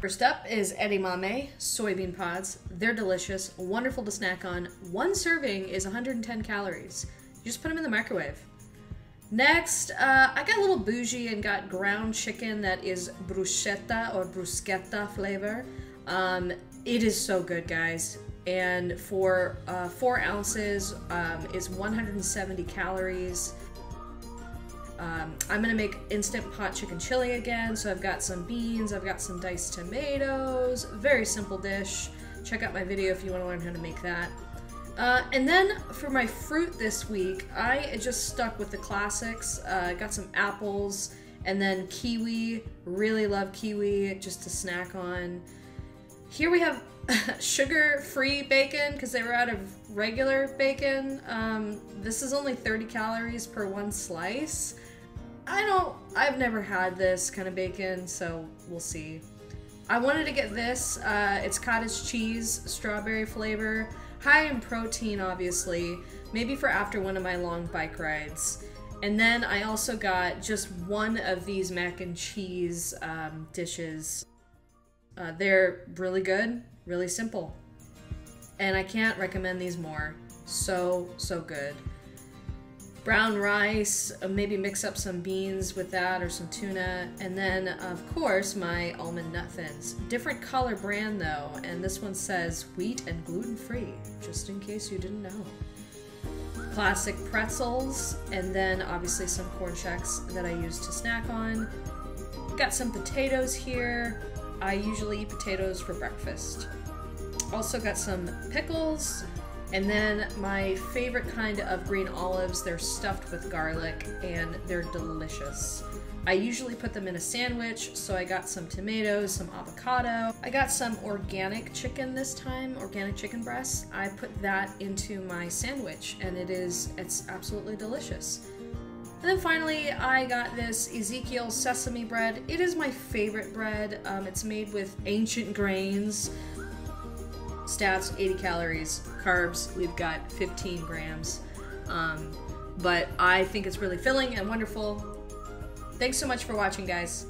First up is edamame soybean pods. They're delicious, wonderful to snack on. One serving is 110 calories. You just put them in the microwave. Next, uh, I got a little bougie and got ground chicken that is bruschetta or bruschetta flavor. Um, it is so good, guys. And for uh, four ounces um, is 170 calories. Um, I'm gonna make instant pot chicken chili again. So I've got some beans, I've got some diced tomatoes. Very simple dish. Check out my video if you want to learn how to make that. Uh, and then for my fruit this week, I just stuck with the classics. Uh, got some apples and then kiwi. Really love kiwi just to snack on. Here we have sugar-free bacon because they were out of regular bacon. Um, this is only 30 calories per one slice. I don't, I've never had this kind of bacon, so we'll see. I wanted to get this. Uh, it's cottage cheese, strawberry flavor. High in protein, obviously. Maybe for after one of my long bike rides. And then I also got just one of these mac and cheese um, dishes. Uh, they're really good, really simple. And I can't recommend these more. So, so good. Brown rice, uh, maybe mix up some beans with that or some tuna. And then, of course, my almond nut thins. Different color brand though, and this one says wheat and gluten free, just in case you didn't know. Classic pretzels, and then obviously some corn shacks that I use to snack on. Got some potatoes here. I usually eat potatoes for breakfast. Also got some pickles, and then my favorite kind of green olives, they're stuffed with garlic and they're delicious. I usually put them in a sandwich, so I got some tomatoes, some avocado. I got some organic chicken this time, organic chicken breasts. I put that into my sandwich and it is, it's absolutely delicious. And then finally, I got this Ezekiel sesame bread. It is my favorite bread. Um, it's made with ancient grains. Stats 80 calories, carbs, we've got 15 grams. Um, but I think it's really filling and wonderful. Thanks so much for watching, guys.